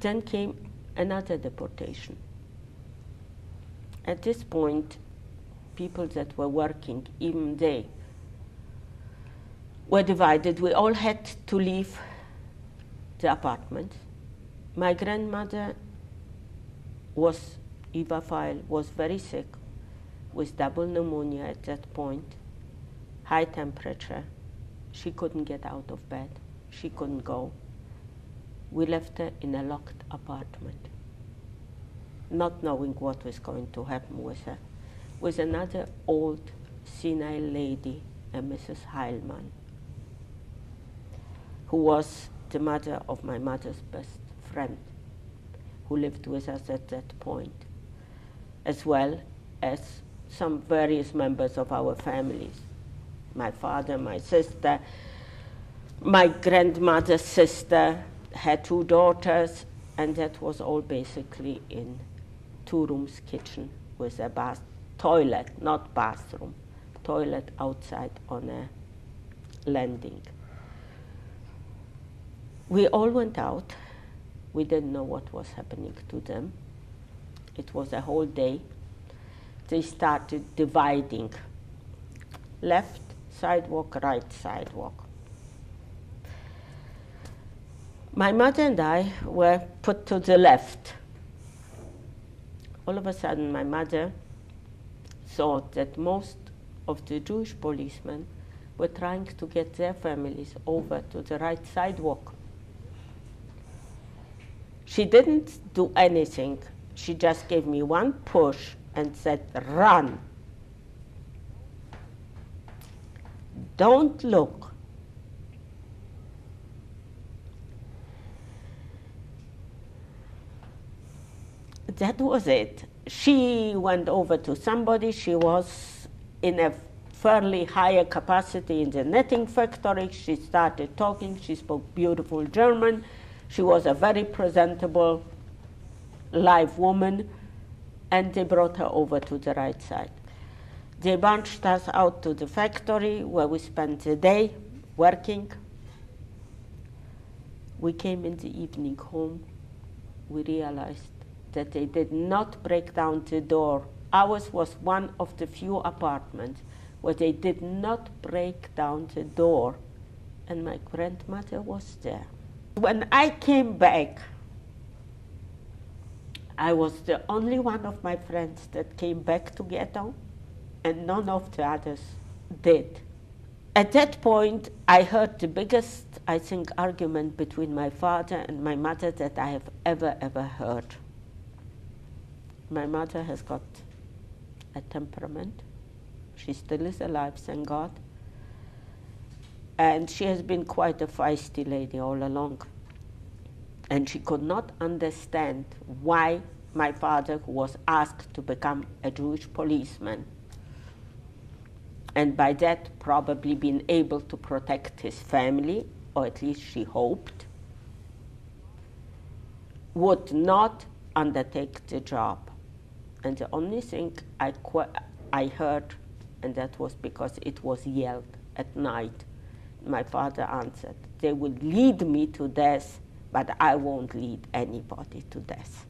Then came another deportation. At this point, people that were working, even they, were divided. We all had to leave the apartment. My grandmother was, Eva Feil, was very sick with double pneumonia at that point, high temperature. She couldn't get out of bed. She couldn't go. We left her in a locked apartment, not knowing what was going to happen with her, with another old senile lady, a Mrs. Heilmann, who was the mother of my mother's best friend, who lived with us at that point, as well as some various members of our families my father, my sister, my grandmother's sister had two daughters, and that was all basically in two rooms kitchen with a bath toilet, not bathroom, toilet outside on a landing. We all went out. We didn't know what was happening to them. It was a whole day. They started dividing left sidewalk, right sidewalk. My mother and I were put to the left. All of a sudden, my mother thought that most of the Jewish policemen were trying to get their families over to the right sidewalk. She didn't do anything. She just gave me one push and said, Run. Don't look. That was it. She went over to somebody. She was in a fairly higher capacity in the netting factory. She started talking. She spoke beautiful German. She was a very presentable, live woman, and they brought her over to the right side. They bunched us out to the factory where we spent the day working. We came in the evening home. We realized that they did not break down the door. Ours was one of the few apartments where they did not break down the door, and my grandmother was there. When I came back, I was the only one of my friends that came back to ghetto and none of the others did. At that point, I heard the biggest, I think, argument between my father and my mother that I have ever, ever heard. My mother has got a temperament. She still is alive, thank God. And she has been quite a feisty lady all along. And she could not understand why my father, was asked to become a Jewish policeman, and by that probably been able to protect his family, or at least she hoped, would not undertake the job. And the only thing I, I heard, and that was because it was yelled at night, my father answered, They will lead me to death, but I won't lead anybody to death.